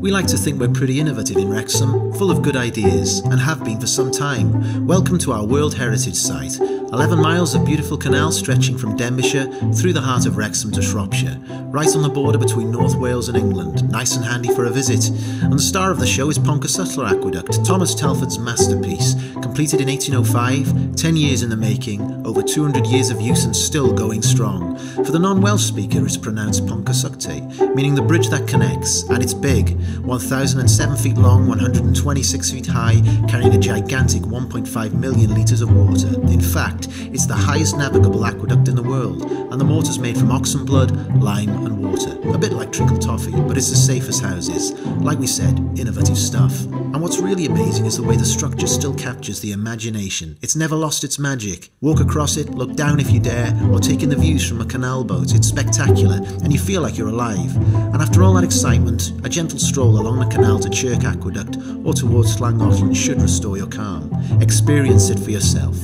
We like to think we're pretty innovative in Wrexham, full of good ideas, and have been for some time. Welcome to our World Heritage Site, 11 miles of beautiful canal stretching from Denbighshire through the heart of Wrexham to Shropshire, right on the border between North Wales and England, nice and handy for a visit. And the star of the show is Pontcysyllte Aqueduct, Thomas Telford's masterpiece, completed in 1805, 10 years in the making, over 200 years of use and still going strong. For the non-Welsh speaker, it's pronounced Pontcysyllte, meaning the bridge that connects, and it's big, 1,007 feet long, 126 feet high, carrying a gigantic 1.5 million litres of water. In fact, it's the highest navigable aqueduct in the world, and the mortar's made from oxen blood, lime, and water. A bit like trickle toffee, but it's as safe as houses. Like we said, innovative stuff. And what's really amazing is the way the structure still captures the imagination. It's never lost its magic. Walk across it, look down if you dare, or take in the views from a canal boat. It's spectacular, and you feel like you're alive. And after all that excitement, a gentle stroll along the canal to Chirk Aqueduct or towards Llangollen should restore your calm. Experience it for yourself.